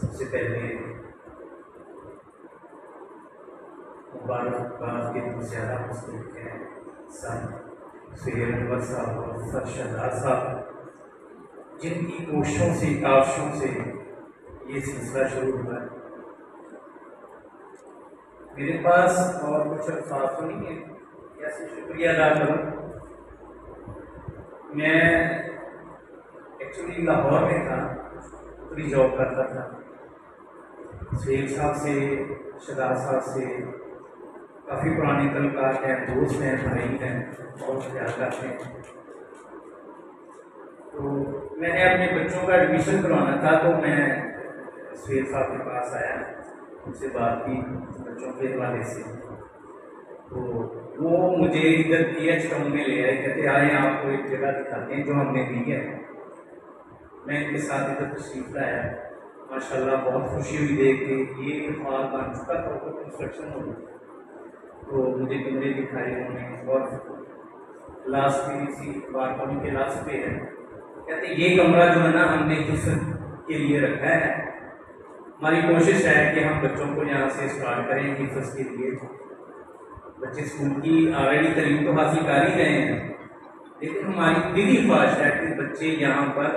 सबसे पहले मुबारकबाद के ज़्यादा मुस्तक हैं सन सैयद अनवर साहब और सर शहजाद साहब जिनकी कोशिशों से काविशों से ये सिलसिला शुरू हुआ है मेरे पास और कुछ अल्फाज तो नहीं है कैसे शुक्रिया अदा करूँ। मैं एक्चुअली लाहौर में था पूरी जॉब करता था। सुहेल साहब से शदाब साहब से, काफ़ी पुराने कलकार हैं, दोस्त हैं, भाई हैं, बहुत ख्याल करते हैं। तो मैंने अपने बच्चों का एडमिशन करवाना था तो मैं सुहेल साहब के पास आया। उनसे बात की बच्चों के हवाले से तो वो मुझे इधर पी एच टाउन में ले आए, कहते, आए, आपको एक जगह दिखाते हैं जो हमने दी है। मैं इनके साथ इधर तशरीफ़ लाया। माशाल्लाह, बहुत खुशी हुई देख के। ये हाल बन चुका था ऊपर कंस्ट्रक्शन हो तो मुझे कमरे दिखाए उन्होंने और लास्ट में इसी बालकनी के लास्ट पे है। कहते, ये कमरा जो है ना, हमने हिफ्स के लिए रखा है? हमारी कोशिश है कि हम बच्चों को यहाँ से स्टार्ट करें हिफ्स के लिए। बच्चे स्कूल की ऑलरेडी तरीम तो हासिल कर ही रहे हैं। लेकिन हमारी दिली ख्वाहिश है कि बच्चे यहाँ पर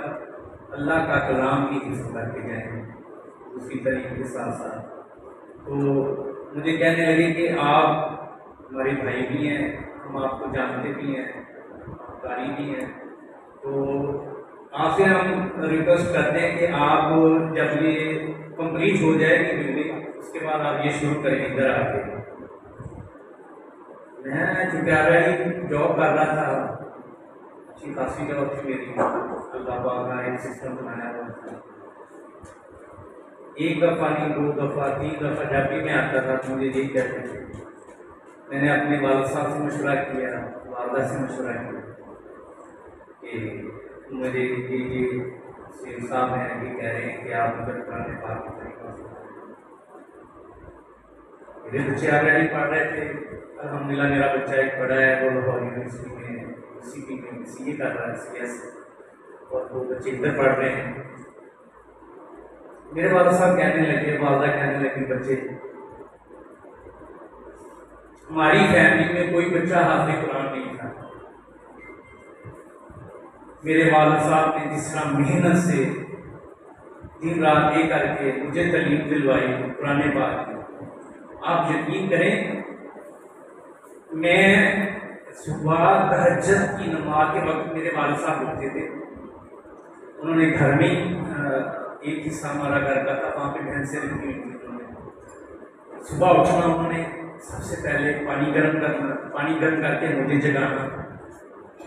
अल्लाह का कलाम भी हिफ्स करके जाएँ उसकी तरीके के साथ साथ। तो मुझे कहने लगे कि आप हमारे भाई भी हैं, हम आपको जानते भी हैं कारी भी हैं। तो आपसे हम रिक्वेस्ट करते हैं कि आप जब ये कंप्लीट हो जाएगी बिल्डिंग उसके बाद आप ये शुरू करें इधर आके। मैं चूँकि ऑलरेडी जॉब कर रहा था। अच्छी खासी जॉब थी मेरी। अल्लाह का एक सिस्टम बनाया हुआ था। एक दफ़ा नहीं, दो दफ़ा, तीन दफ़ा जब भी मैं आता था, मुझे यही कहते थे। मैंने अपने वाल साहब से मशवरा किया, वालदा से मशवरा किया मुझे ये ये शेर साहब हैं कह रहे हैं कि आप उधर पुराने पाक के तरीक़ों से मेरे बच्चे ऑलरेडी पढ़ रहे थे। अलहमदिल्ला मेरा बच्चा एक पढ़ा है, वो लाहौर यूनिवर्सिटी में सी पी में सी ए कर रहा है सी एस और वो बच्चे इधर पढ़ रहे हैं। मेरे वाला साहब कहने लगे, वालदा कहने लगी, बच्चे, हमारी फैमिली में कोई बच्चा हाफिज कुरान नहीं था। मेरे वाल साहब ने जिस तरह मेहनत से दिन रात ये करके मुझे तलीम दिलवाई, पुराने बात की। आप यकीन करें, मैं सुबह तहजद की नमाज़ के वक्त मेरे वाल साहब उठते थे। उन्होंने घर में एक हिस्सा हमारा घर का था, वहाँ पे भैंसें रखी हुई थी उन्होंने। सुबह उठना उन्होंने, सबसे पहले पानी गर्म करना, पानी गर्म करके मुझे जगाना,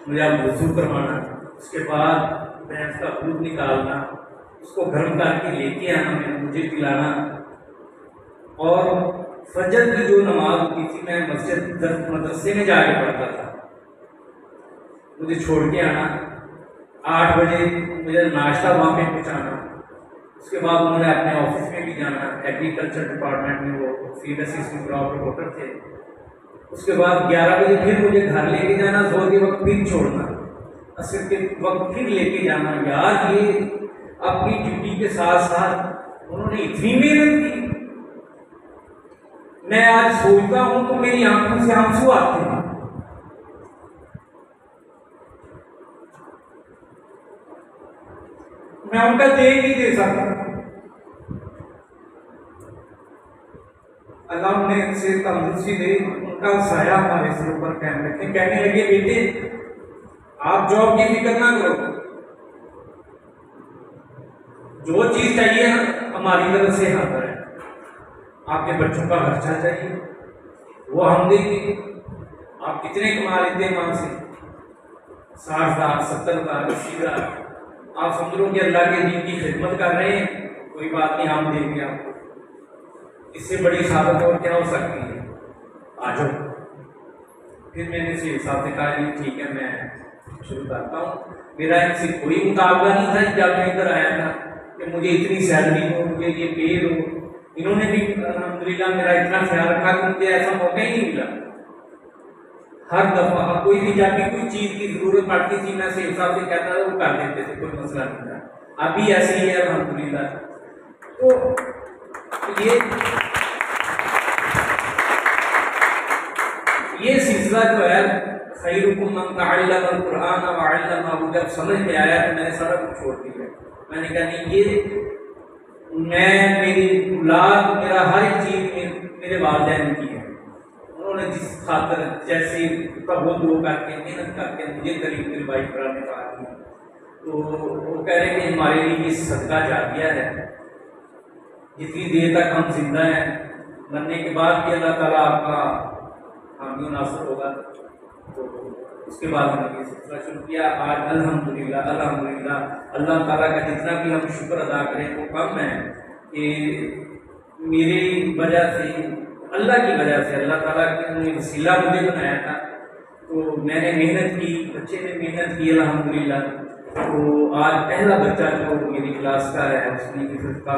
मुझे अब वज़ू करवाना। उसके बाद भैंस का दूध निकालना, उसको गर्म करके लेके आना मैं मुझे पिलाना। और फजर की जो नमाज़ होती थी, मैं मस्जिद मदरसे में जाके पढ़ता था। मुझे छोड़ के आना, आठ बजे मुझे नाश्ता वहाँ पे पहुँचाना। उसके बाद उन्होंने अपने ऑफ़िस में भी जाना, एग्रीकल्चर डिपार्टमेंट में वो फ़ील्ड असिस्टेंट क्रॉप रिपोर्टर थे। उसके बाद ग्यारह बजे फिर मुझे घर लेके जाना, ज़ोर के वक्त फिर छोड़ना। असर के वक्त फिर लेके जाना, यार, ये अपनी ड्यूटी के साथ साथ उन्होंने इतनी मेहनत की। मैं आज सोचता हूँ तो मेरी आँखों से आँसू आते हैं। मैं उनका देख नहीं दे सकता। अल्लाह उन्हें से तंदुरुस्ती दे, उनका साया हमारे सिर ऊपर कायम रखे। कहने लगे, बेटे आप जॉब की फ़िक्र ना करो। जो चीज़ चाहिए हमारी तरफ़ से हाजिर है। आपके बच्चों का खर्चा चाहिए। वो हम देंगे। आप कितने कमा लेते हैं वहाँ से? साठ हज़ार सत्तर हज़ार अस्सी हज़ार आप समझ लो कि अल्लाह के दीन की खिदमत कर रहे हैं, कोई बात नहीं, हम देंगे आपको। इससे बड़ी सादत और क्या हो सकती है? आ जाओ। फिर मैंने से हिसाब से कहा ठीक है, मैं शुरू करता हूँ। मेरा इनसे कोई मुकाबला नहीं था जब मैं इधर आया था कि मुझे इतनी सैलरी दो मुझे ये पे दो इन्होंने भी अलहमदिल्ला मेरा इतना ख्याल रखा कि मुझे ऐसा मौका ही नहीं मिला। हर दफ़ा कोई भी भी कोई चीज़ की ज़रूरत पड़ती थी, मैं साहब से कहता था, वो कर देते थे, कोई मसला नहीं था। अभी ऐसे ही है अलहमदिल्ला तो ये ये सिलसिला जो है खैरुकुम मन तअल्लम कुरान व अल्लमा जब समझ में आया तो मैंने सारा कुछ छोड़ दिया मैंने कहा, नहीं, ये मैं, मेरी औलाद, मेरा हर चीज़ मेरे वालदेन की है। उन्होंने जिस खातर जैसे प्रबोध वो करके, मेहनत करके मुझे करीब भाई पढ़ाने का तो वो कह रहे कि हमारे लिए ये सदका जारिया है। जितनी देर तक हम ज़िंदा हैं, मरने के बाद भी अल्लाह ताला आपका हामी नासर होगा। उसके बाद हमने सिलसिला शुरू किया। आज अल्हम्दुलिल्लाह अल्हम्दुलिल्लाह। अल्लाह ताला का जितना भी हम शुक्र अदा करें, वो कम है कि मेरी वजह से, अल्लाह की वजह से, अल्लाह ताला ने वसीला मुझे बनाया था। तो मैंने मेहनत की, बच्चे ने मेहनत की अल्हम्दुलिल्लाह। तो आज पहला बच्चा जो मेरी क्लास का है, उसने का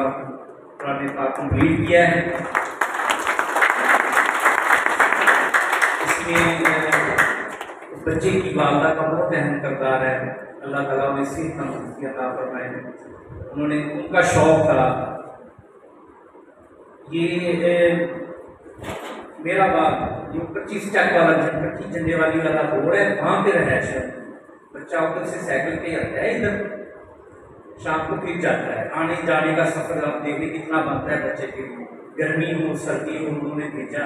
पुराने पाक कंप्लीट किया है। इसमें बच्चे की वालदा का बहुत अहम करदार है। अल्लाह ताला ने इसी तंदुरुस्ती अता फरमाए। उन्होंने उनका शौक था। ये मेरा बाप जो पच्चीस चक वाला पच्चीस झंडे वाली वाला रोड है, वहाँ पे रहश है बच्चा उधर से साइकिल पे आता है इधर। शाम को फिर जाता है। आने जाने का सफ़र आप देखिए कितना बनता है बच्चे के लिए। गर्मी हो, सर्दी हो, उन्होंने भेजा।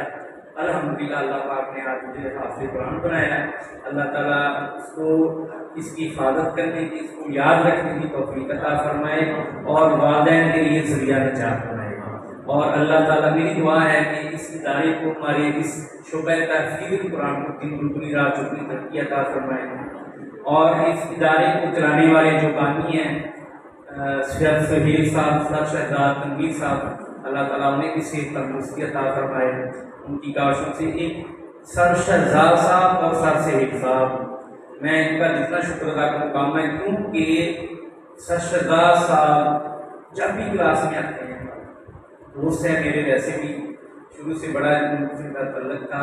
अल्हम्दुलिल्लाह, अल्लाह पाक ने आज मुझे हाफिज कुरान बनाया अल्लाह ताला इसको, इसकी हिफाजत करने की, इसको याद रखने की तोफ़ी अता फरमाए और वालदेन के लिए ज़रिया नजात बनाए और अल्लाह ताला मेरी दुआ है कि इस इदारे को, हमारे इस शुबह तहफीज कुरान को दिन दुगनी रात चुगनी तरक्की अता फरमाए। और इस इदारे को चलाने वाले जो बानी हैं सहीर साहब, सर शहजाद तनवीर साहब अल्लाह ताला उन्हें भी सेहत तंदुरुस्ती अता फरमाए। उनकी काशों से एक सर शहजाद साहब और सर शहीद साहब। मैं इनका जितना शुक्र अदा करूँ काम मैं क्योंकि सर शहजाद साहब जब भी क्लास में आते हैं, दोस्त है मेरे वैसे भी, शुरू से बड़ा उनका तल्लक था।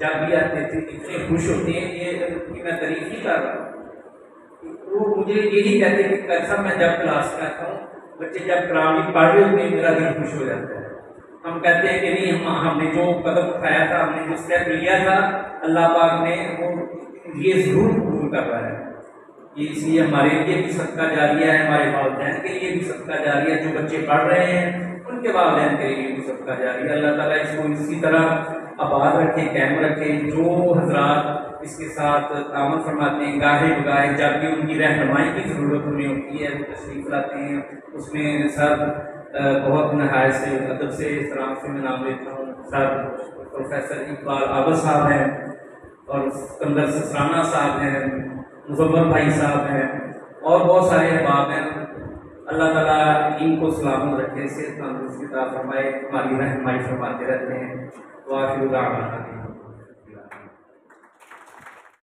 जब भी आते थे, इतने खुश होते हैं, ये कि मैं तारीफ़ ही कर रहा हूँ। वो मुझे यही कहते हैं कि कैसा मैं जब क्लास में आता हूँ बच्चे जब कुरान पढ़ रहे होते हैं, मेरा दिल खुश हो जाता है। हम कहते हैं कि नहीं, हम, हमने जो कदम उठाया था, हमने जो स्टेप लिया था, अल्लाह पाक ने वो, ये ज़रूर कबूल कर रहा है। ये इसलिए हमारे लिए भी सबका जारिया है, हमारे वालदेन के लिए भी सबका जारिया जो बच्चे पढ़ रहे हैं, उनके वालदेन के लिए भी सबका जारिया अल्लाह ताला इसको इसी तरह आबाद रखे, कैम रखे, जो हजरात इसके साथ तामल फरमाते हैं, गाहे बगाहे, जब भी उनकी रहनमाई की ज़रूरत उन्हें होती है, वो तशरीफ़ लाते हैं, उसमें सर बहुत नहाय से, अदब से इस तरह से मैं नाम लेता हूँ। सर, प्रोफेसर इकबाल आबद साहब हैं और सिकंदर ससराना साहब हैं मुजम्मर भाई साहब हैं और बहुत सारे अहबाब हैं। अल्लाह ताला इनको सलामत रखे से तंदुरुस्ती फरमाए, हमारी रहनमाई फरमाते रहते हैं। Lagi.